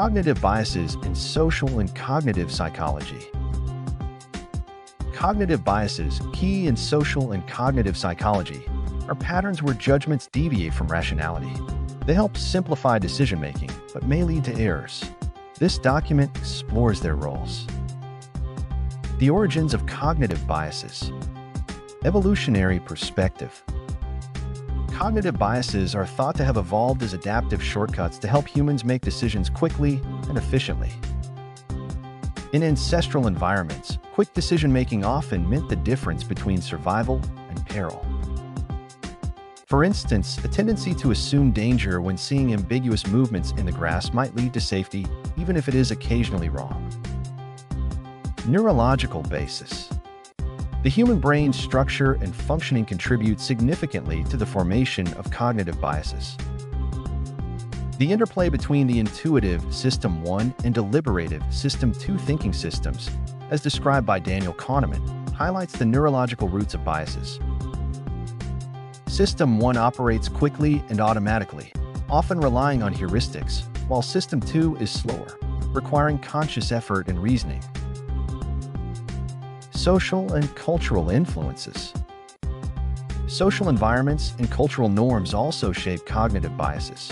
Cognitive biases in social and cognitive psychology. Cognitive biases, key in social and cognitive psychology, are patterns where judgments deviate from rationality. They help simplify decision making, but may lead to errors. This document explores their roles. The origins of cognitive biases. Evolutionary perspective. Cognitive biases are thought to have evolved as adaptive shortcuts to help humans make decisions quickly and efficiently. In ancestral environments, quick decision-making often meant the difference between survival and peril. For instance, a tendency to assume danger when seeing ambiguous movements in the grass might lead to safety, even if it is occasionally wrong. Neurological basis. The human brain's structure and functioning contribute significantly to the formation of cognitive biases. The interplay between the intuitive System 1 and deliberative System 2 thinking systems, as described by Daniel Kahneman, highlights the neurological roots of biases. System 1 operates quickly and automatically, often relying on heuristics, while System 2 is slower, requiring conscious effort and reasoning. Social and cultural influences. Social environments and cultural norms also shape cognitive biases.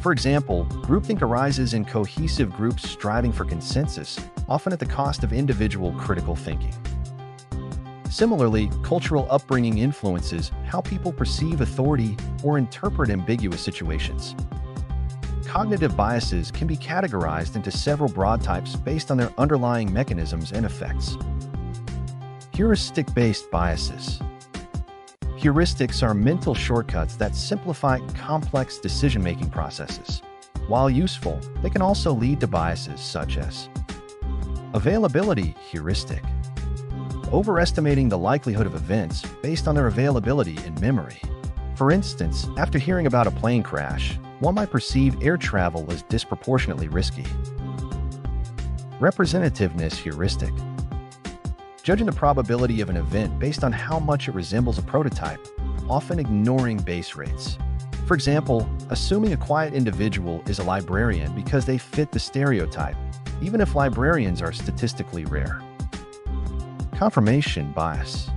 For example, groupthink arises in cohesive groups striving for consensus, often at the cost of individual critical thinking. Similarly, cultural upbringing influences how people perceive authority or interpret ambiguous situations. Cognitive biases can be categorized into several broad types based on their underlying mechanisms and effects. Heuristic-based biases. Heuristics are mental shortcuts that simplify complex decision-making processes. While useful, they can also lead to biases such as availability heuristic, overestimating the likelihood of events based on their availability in memory. For instance, after hearing about a plane crash, one might perceive air travel as disproportionately risky. Representativeness heuristic. Judging the probability of an event based on how much it resembles a prototype, often ignoring base rates. For example, assuming a quiet individual is a librarian because they fit the stereotype, even if librarians are statistically rare. Confirmation bias.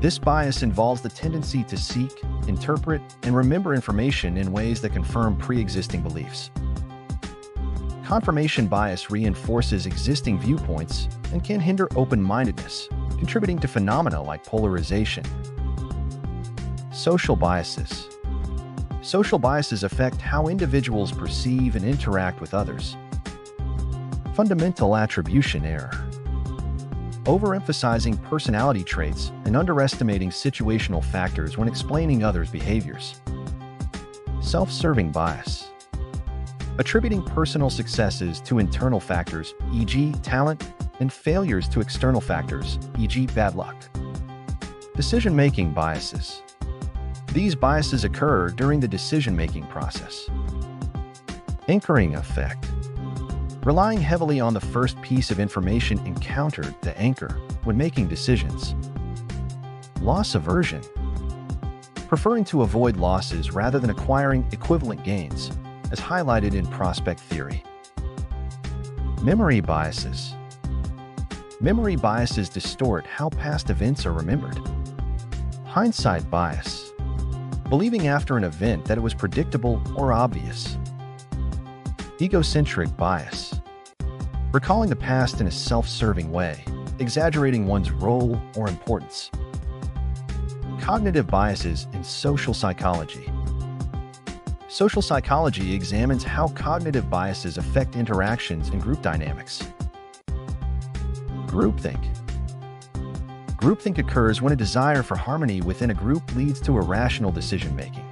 This bias involves the tendency to seek, interpret, and remember information in ways that confirm pre-existing beliefs. Confirmation bias reinforces existing viewpoints and can hinder open-mindedness, contributing to phenomena like polarization. Social biases. Social biases affect how individuals perceive and interact with others. Fundamental attribution error overemphasizing personality traits and underestimating situational factors when explaining others' behaviors. Self-serving bias. Attributing personal successes to internal factors, e.g. talent, and failures to external factors, e.g. bad luck. Decision-making biases. These biases occur during the decision-making process. Anchoring effect relying heavily on the first piece of information encountered, the anchor, when making decisions. Loss aversion. Preferring to avoid losses rather than acquiring equivalent gains, as highlighted in prospect theory. Memory biases. Memory biases distort how past events are remembered. Hindsight bias. Believing after an event that it was predictable or obvious. Egocentric bias recalling the past in a self-serving way, exaggerating one's role or importance. Cognitive biases in social psychology. Social psychology examines how cognitive biases affect interactions and group dynamics. Groupthink. Groupthink occurs when a desire for harmony within a group leads to irrational decision-making.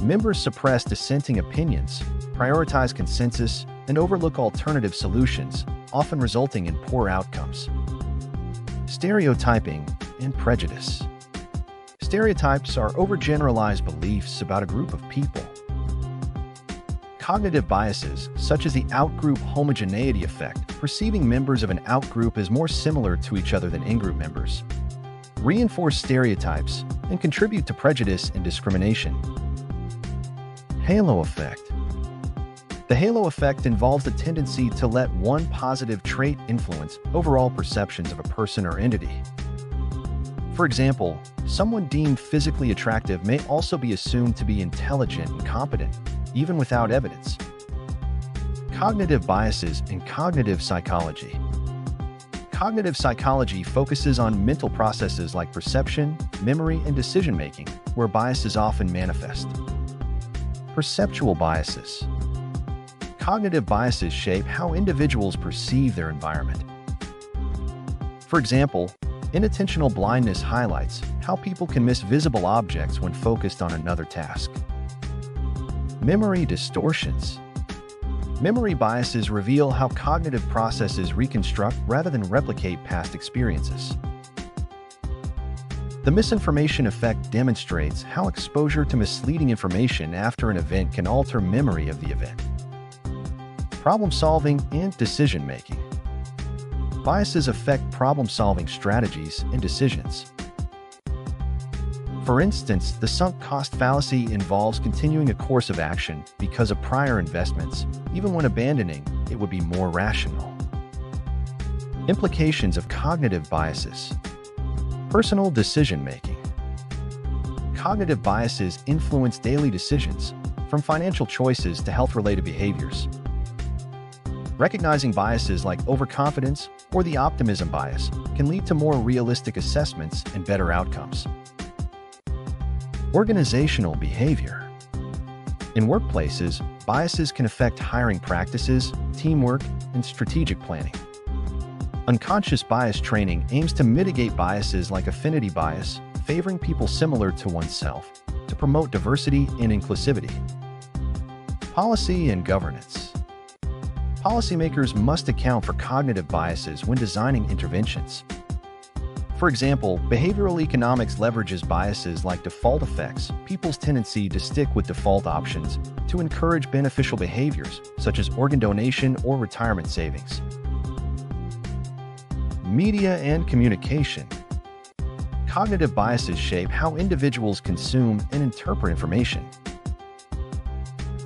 Members suppress dissenting opinions, prioritize consensus, and overlook alternative solutions, often resulting in poor outcomes. Stereotyping and prejudice. Stereotypes are overgeneralized beliefs about a group of people. Cognitive biases, such as the outgroup homogeneity effect, perceiving members of an outgroup as more similar to each other than in-group members, reinforce stereotypes and contribute to prejudice and discrimination. Halo effect The halo effect involves the tendency to let one positive trait influence overall perceptions of a person or entity. For example, someone deemed physically attractive may also be assumed to be intelligent and competent, even without evidence. Cognitive biases and cognitive psychology. Cognitive psychology focuses on mental processes like perception, memory, and decision making, where biases often manifest. Perceptual biases. Cognitive biases shape how individuals perceive their environment. For example, inattentional blindness highlights how people can miss visible objects when focused on another task. Memory distortions. Memory biases reveal how cognitive processes reconstruct rather than replicate past experiences. The misinformation effect demonstrates how exposure to misleading information after an event can alter memory of the event. Problem solving and decision making. Biases affect problem solving strategies and decisions. For instance, the sunk cost fallacy involves continuing a course of action because of prior investments, even when abandoning it would be more rational. Implications of cognitive biases. Personal decision making. Cognitive biases influence daily decisions, from financial choices to health related behaviors. Recognizing biases like overconfidence or the optimism bias can lead to more realistic assessments and better outcomes. Organizational behavior. In workplaces, biases can affect hiring practices, teamwork, and strategic planning. Unconscious bias training aims to mitigate biases like affinity bias, favoring people similar to oneself, to promote diversity and inclusivity. Policy and governance. Policymakers must account for cognitive biases when designing interventions. For example, behavioral economics leverages biases like default effects, people's tendency to stick with default options, to encourage beneficial behaviors, such as organ donation or retirement savings. Media and communication. Cognitive biases shape how individuals consume and interpret information.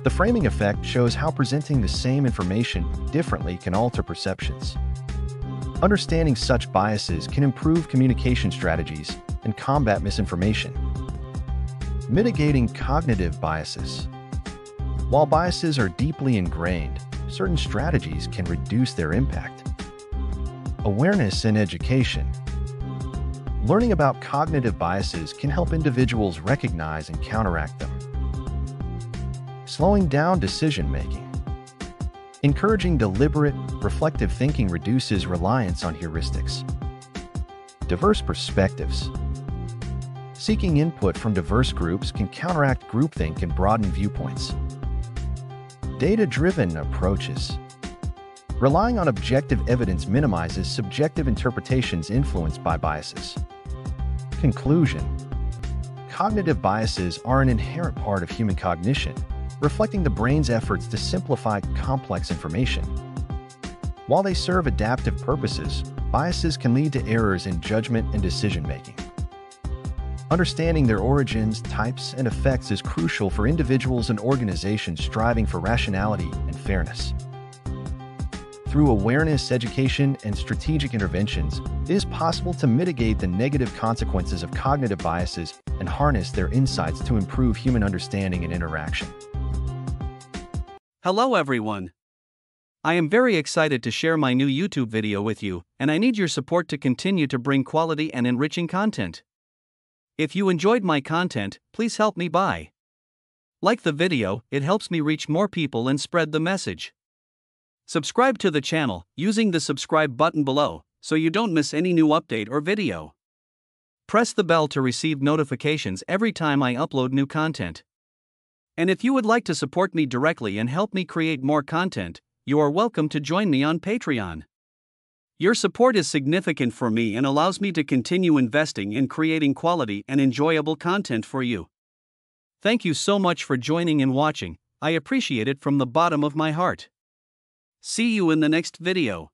The framing effect shows how presenting the same information differently can alter perceptions. Understanding such biases can improve communication strategies and combat misinformation. Mitigating cognitive biases. While biases are deeply ingrained, certain strategies can reduce their impact. Awareness and education. Learning about cognitive biases can help individuals recognize and counteract them. Slowing down decision making. Encouraging deliberate, reflective thinking reduces reliance on heuristics. Diverse perspectives. Seeking input from diverse groups can counteract groupthink and broaden viewpoints. Data-driven approaches. Relying on objective evidence minimizes subjective interpretations influenced by biases. Conclusion. Cognitive biases are an inherent part of human cognition reflecting the brain's efforts to simplify complex information. While they serve adaptive purposes, biases can lead to errors in judgment and decision-making. Understanding their origins, types, and effects is crucial for individuals and organizations striving for rationality and fairness. Through awareness, education, and strategic interventions, it is possible to mitigate the negative consequences of cognitive biases and harness their insights to improve human understanding and interaction. Hello everyone. I am very excited to share my new YouTube video with you, and I need your support to continue to bring quality and enriching content. If you enjoyed my content, please help me by. Like the video, it helps me reach more people and spread the message. Subscribe to the channel using the subscribe button below so you don't miss any new update or video. Press the bell to receive notifications every time I upload new content. And if you would like to support me directly and help me create more content, you are welcome to join me on Patreon. Your support is significant for me and allows me to continue investing in creating quality and enjoyable content for you. Thank you so much for joining and watching, I appreciate it from the bottom of my heart. See you in the next video.